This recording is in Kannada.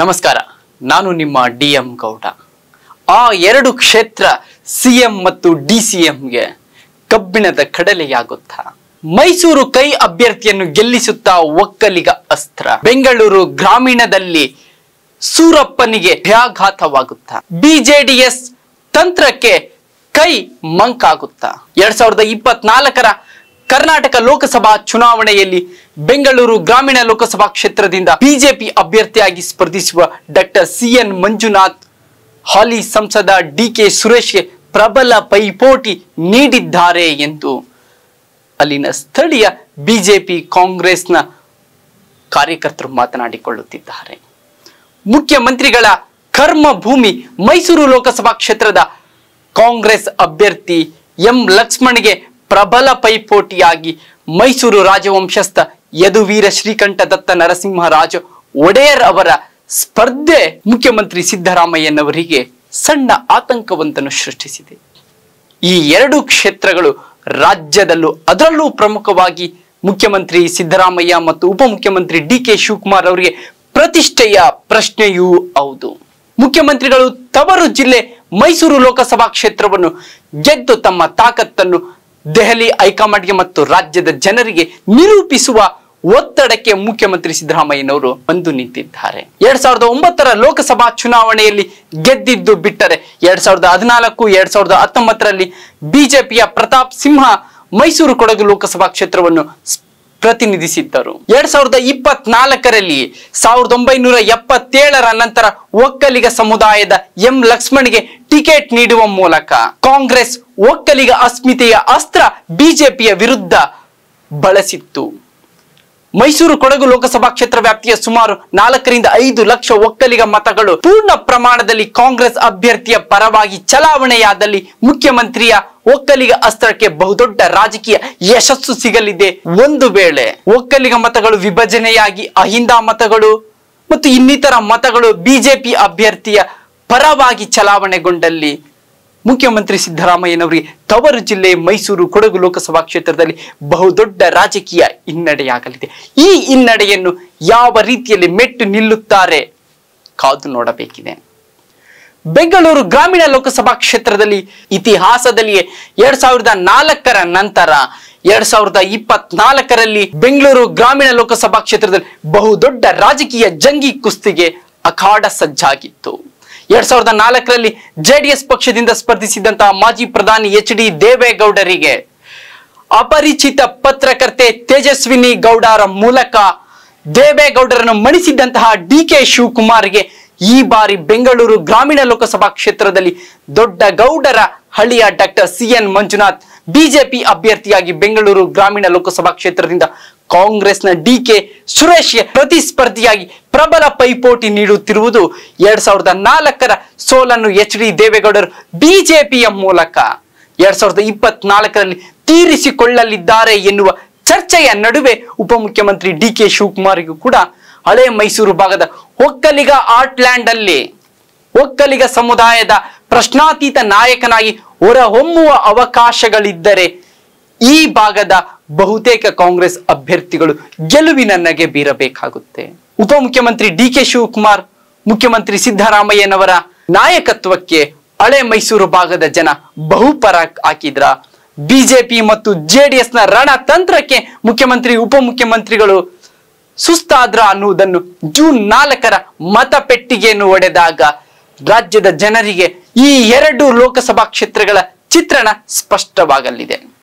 ನಮಸ್ಕಾರ, ನಾನು ನಿಮ್ಮ ಡಿ ಎಂ ಗೌಡ. ಆ ಎರಡು ಕ್ಷೇತ್ರ ಸಿ ಎಂ ಮತ್ತು ಡಿ ಸಿ ಎಂಗೆ ಕಬ್ಬಿಣದ ಕಡಲೆಯಾಗುತ್ತಾ? ಮೈಸೂರು ಕೈ ಅಭ್ಯರ್ಥಿಯನ್ನು ಗೆಲ್ಲಿಸುತ್ತಾ ಒಕ್ಕಲಿಗ ಅಸ್ತ್ರ. ಬೆಂಗಳೂರು ಗ್ರಾಮೀಣದಲ್ಲಿ ಸೂರಪ್ಪನಿಗೆ ಭ್ಯಾಘಾತವಾಗುತ್ತಾ? ಬಿಜೆಡಿಎಸ್ ತಂತ್ರಕ್ಕೆ ಕೈ ಮಂಕಾಗುತ್ತಾ? ಎರಡ್ ಸಾವಿರದ ಇಪ್ಪತ್ನಾಲ್ಕರ ಕರ್ನಾಟಕ ಲೋಕಸಭಾ ಚುನಾವಣೆಯಲ್ಲಿ ಬೆಂಗಳೂರು ಗ್ರಾಮೀಣ ಲೋಕಸಭಾ ಕ್ಷೇತ್ರದಿಂದ ಬಿಜೆಪಿ ಅಭ್ಯರ್ಥಿಯಾಗಿ ಸ್ಪರ್ಧಿಸುವ ಡಾಕ್ಟರ್ ಸಿ ಎನ್ ಮಂಜುನಾಥ್, ಹಾಲಿ ಸಂಸದ ಡಿ ಕೆ ಸುರೇಶ್ಗೆ ಪ್ರಬಲ ಪೈಪೋಟಿ ನೀಡಿದ್ದಾರೆ ಎಂದು ಅಲ್ಲಿನ ಸ್ಥಳೀಯ ಬಿಜೆಪಿ ಕಾಂಗ್ರೆಸ್ನ ಕಾರ್ಯಕರ್ತರು ಮಾತನಾಡಿಕೊಳ್ಳುತ್ತಿದ್ದಾರೆ. ಮುಖ್ಯಮಂತ್ರಿಗಳ ಕರ್ಮ ಭೂಮಿ ಮೈಸೂರು ಲೋಕಸಭಾ ಕ್ಷೇತ್ರದ ಕಾಂಗ್ರೆಸ್ ಅಭ್ಯರ್ಥಿ ಎಂ ಲಕ್ಷ್ಮಣ್ಗೆ ಪ್ರಬಲ ಪೈಪೋಟಿಯಾಗಿ ಮೈಸೂರು ರಾಜವಂಶಸ್ಥ ಯದುವೀರ ಶ್ರೀಕಂಠ ದತ್ತ ನರಸಿಂಹರಾಜ ಒಡೆಯರ್ ಅವರ ಸ್ಪರ್ಧೆ ಮುಖ್ಯಮಂತ್ರಿ ಸಿದ್ದರಾಮಯ್ಯನವರಿಗೆ ಸಣ್ಣ ಆತಂಕವಂತನ್ನು ಸೃಷ್ಟಿಸಿದೆ. ಈ ಎರಡು ಕ್ಷೇತ್ರಗಳು ರಾಜ್ಯದಲ್ಲೂ ಅದರಲ್ಲೂ ಪ್ರಮುಖವಾಗಿ ಮುಖ್ಯಮಂತ್ರಿ ಸಿದ್ದರಾಮಯ್ಯ ಮತ್ತು ಉಪಮುಖ್ಯಮಂತ್ರಿ ಡಿ ಕೆ ಶಿವಕುಮಾರ್ ಅವರಿಗೆ ಪ್ರತಿಷ್ಠೆಯ ಪ್ರಶ್ನೆಯೂ ಹೌದು. ಮುಖ್ಯಮಂತ್ರಿಗಳು ತವರು ಜಿಲ್ಲೆ ಮೈಸೂರು ಲೋಕಸಭಾ ಕ್ಷೇತ್ರವನ್ನು ಗೆದ್ದು ತಮ್ಮ ತಾಕತ್ತನ್ನು ದೆಹಲಿ ಹೈಕಮಾಂಡ್ಗೆ ಮತ್ತು ರಾಜ್ಯದ ಜನರಿಗೆ ನಿರೂಪಿಸುವ ಒತ್ತಡಕ್ಕೆ ಮುಖ್ಯಮಂತ್ರಿ ಸಿದ್ದರಾಮಯ್ಯನವರು ಬಂದು ನಿಂತಿದ್ದಾರೆ. ಎರಡ್ ಸಾವಿರದ ಒಂಬತ್ತರ ಲೋಕಸಭಾ ಚುನಾವಣೆಯಲ್ಲಿ ಗೆದ್ದಿದ್ದು ಬಿಟ್ಟರೆ ಎರಡ್ ಸಾವಿರದ ಹದಿನಾಲ್ಕು, ಎರಡ್ ಸಾವಿರದ ಹತ್ತೊಂಬತ್ತರಲ್ಲಿ ಬಿಜೆಪಿಯ ಪ್ರತಾಪ್ ಸಿಂಹ ಮೈಸೂರು ಕೊಡಗು ಲೋಕಸಭಾ ಕ್ಷೇತ್ರವನ್ನು ಪ್ರತಿನಿಧಿಸಿದ್ದರು. ಎರಡ್ ಸಾವಿರದ ಇಪ್ಪತ್ನಾಲ್ಕರಲ್ಲಿ ಸಾವಿರದ ಒಂಬೈನೂರ ಎಪ್ಪತ್ತೇಳರ ನಂತರ ಒಕ್ಕಲಿಗ ಸಮುದಾಯದ ಎಂ ಲಕ್ಷ್ಮಣ್ಗೆ ಟಿಕೆಟ್ ನೀಡುವ ಮೂಲಕ ಕಾಂಗ್ರೆಸ್ ಒಕ್ಕಲಿಗ ಅಸ್ಮಿತೆಯ ಅಸ್ತ್ರ ಬಿಜೆಪಿಯ ವಿರುದ್ಧ ಬಳಸಿತ್ತು. ಮೈಸೂರು ಕೊಡಗು ಲೋಕಸಭಾ ಕ್ಷೇತ್ರ ವ್ಯಾಪ್ತಿಯ ಸುಮಾರು ನಾಲ್ಕರಿಂದ ಐದು ಲಕ್ಷ ಒಕ್ಕಲಿಗ ಮತಗಳು ಪೂರ್ಣ ಪ್ರಮಾಣದಲ್ಲಿ ಕಾಂಗ್ರೆಸ್ ಅಭ್ಯರ್ಥಿಯ ಪರವಾಗಿ ಚಲಾವಣೆಯಾದಲ್ಲಿ ಮುಖ್ಯಮಂತ್ರಿಯ ಒಕ್ಕಲಿಗ ಅಸ್ತ್ರಕ್ಕೆ ಬಹುದೊಡ್ಡ ರಾಜಕೀಯ ಯಶಸ್ಸು ಸಿಗಲಿದೆ ಒಂದು ವೇಳೆ. ಒಕ್ಕಲಿಗ ಮತಗಳು ವಿಭಜನೆಯಾಗಿ ಅಹಿಂದ ಮತಗಳು ಮತ್ತು ಇನ್ನಿತರ ಮತಗಳು ಬಿಜೆಪಿ ಅಭ್ಯರ್ಥಿಯ ಪರವಾಗಿ ಚಲಾವಣೆಗೊಂಡಲ್ಲಿ ಮುಖ್ಯಮಂತ್ರಿ ಸಿದ್ದರಾಮಯ್ಯನವರಿಗೆ ತವರು ಜಿಲ್ಲೆ ಮೈಸೂರು ಕೊಡಗು ಲೋಕಸಭಾ ಕ್ಷೇತ್ರದಲ್ಲಿ ಬಹುದೊಡ್ಡ ರಾಜಕೀಯ ಹಿನ್ನಡೆಯಾಗಲಿದೆ. ಈ ಹಿನ್ನಡೆಯನ್ನು ಯಾವ ರೀತಿಯಲ್ಲಿ ಮೆಟ್ಟು ನಿಲ್ಲುತ್ತಾರೆ ಕಾದು ನೋಡಬೇಕಿದೆ. ಬೆಂಗಳೂರು ಗ್ರಾಮೀಣ ಲೋಕಸಭಾ ಕ್ಷೇತ್ರದಲ್ಲಿ ಇತಿಹಾಸದಲ್ಲಿಯೇ ಎರಡ್ ಸಾವಿರದ ನಾಲ್ಕರ ನಂತರ, ಎರಡ್ ಸಾವಿರದ ಇಪ್ಪತ್ನಾಲ್ಕರಲ್ಲಿ ಬೆಂಗಳೂರು ಗ್ರಾಮೀಣ ಲೋಕಸಭಾ ಕ್ಷೇತ್ರದಲ್ಲಿ ಬಹುದೊಡ್ಡ ರಾಜಕೀಯ ಜಂಗಿ ಕುಸ್ತಿಗೆ ಅಖಾಡ ಸಜ್ಜಾಗಿತ್ತು. ಎರಡ್ ಸಾವಿರದ ನಾಲ್ಕರಲ್ಲಿ ಜೆಡಿಎಸ್ ಪಕ್ಷದಿಂದ ಸ್ಪರ್ಧಿಸಿದಂತಹ ಮಾಜಿ ಪ್ರಧಾನಿ ಎಚ್ ಡಿ ದೇವೇಗೌಡರಿಗೆ ಅಪರಿಚಿತ ಪತ್ರಕರ್ತೆ ತೇಜಸ್ವಿನಿ ಗೌಡರ ಮೂಲಕ ದೇವೇಗೌಡರನ್ನು ಮಣಿಸಿದ್ದಂತಹ ಡಿ ಕೆ ಶಿವಕುಮಾರ್ಗೆ ಈ ಬಾರಿ ಬೆಂಗಳೂರು ಗ್ರಾಮೀಣ ಲೋಕಸಭಾ ಕ್ಷೇತ್ರದಲ್ಲಿ ದೊಡ್ಡ ಗೌಡರ ಹಳ್ಳಿಯ doctor C N Manjunath BJP ಅಭ್ಯರ್ಥಿಯಾಗಿ ಬೆಂಗಳೂರು ಗ್ರಾಮೀಣ ಲೋಕಸಭಾ ಕ್ಷೇತ್ರದಿಂದ ಕಾಂಗ್ರೆಸ್ನ ಡಿ ಕೆ ಸುರೇಶ್ಗೆ ಪ್ರತಿಸ್ಪರ್ಧಿಯಾಗಿ ಪ್ರಬಲ ಪೈಪೋಟಿ ನೀಡುತ್ತಿರುವುದು ಎರಡ್ ಸಾವಿರದ ನಾಲ್ಕರ ಸೋಲನ್ನು ಎಚ್ ಡಿ ದೇವೇಗೌಡರು ಬಿಜೆಪಿಯ ಮೂಲಕ. ಎರಡ್ ಸಾವಿರದ ಇಪ್ಪತ್ನಾಲ್ಕರಲ್ಲಿ ತೀರಿಸಿಕೊಳ್ಳಲಿದ್ದಾರೆ ಎನ್ನುವ ಚರ್ಚೆಯ ನಡುವೆ ಉಪಮುಖ್ಯಮಂತ್ರಿ ಡಿ ಕೆ ಶಿವಕುಮಾರ್ಗೂ ಕೂಡ ಹಳೆ ಮೈಸೂರು ಭಾಗದ ಒಕ್ಕಲಿಗ ಆರ್ಟ್ಲ್ಯಾಂಡ್ ಅಲ್ಲಿ ಒಕ್ಕಲಿಗ ಸಮುದಾಯದ ಪ್ರಶ್ನಾತೀತ ನಾಯಕನಾಗಿ ಹೊರಹೊಮ್ಮುವ ಅವಕಾಶಗಳಿದ್ದರೆ ಈ ಭಾಗದ ಬಹುತೇಕ ಕಾಂಗ್ರೆಸ್ ಅಭ್ಯರ್ಥಿಗಳು ಗೆಲುವಿನ ನಗೆ ಬೀರಬೇಕಾಗುತ್ತೆ. ಉಪಮುಖ್ಯಮಂತ್ರಿ ಡಿ ಕೆ ಶಿವಕುಮಾರ್, ಮುಖ್ಯಮಂತ್ರಿ ಸಿದ್ದರಾಮಯ್ಯನವರ ನಾಯಕತ್ವಕ್ಕೆ ಹಳೆ ಮೈಸೂರು ಭಾಗದ ಜನ ಬಹುಪರ ಹಾಕಿದ್ರ. ಬಿಜೆಪಿ ಮತ್ತು ಜೆಡಿಎಸ್ನ ರಣತಂತ್ರಕ್ಕೆ ಮುಖ್ಯಮಂತ್ರಿ ಉಪಮುಖ್ಯಮಂತ್ರಿಗಳು ಸುಸ್ತಾದ್ರ ಅನ್ನುವುದನ್ನು ಜೂನ್ ನಾಲ್ಕರ ಮತಪೆಟ್ಟಿಗೆಯನ್ನು ಒಡೆದಾಗ ರಾಜ್ಯದ ಜನರಿಗೆ ಈ ಎರಡು ಲೋಕಸಭಾ ಕ್ಷೇತ್ರಗಳ ಚಿತ್ರಣ ಸ್ಪಷ್ಟವಾಗಲಿದೆ.